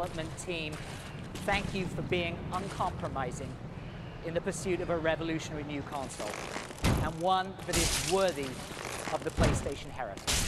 development team, thank you for being uncompromising in the pursuit of a revolutionary new console and one that is worthy of the PlayStation heritage.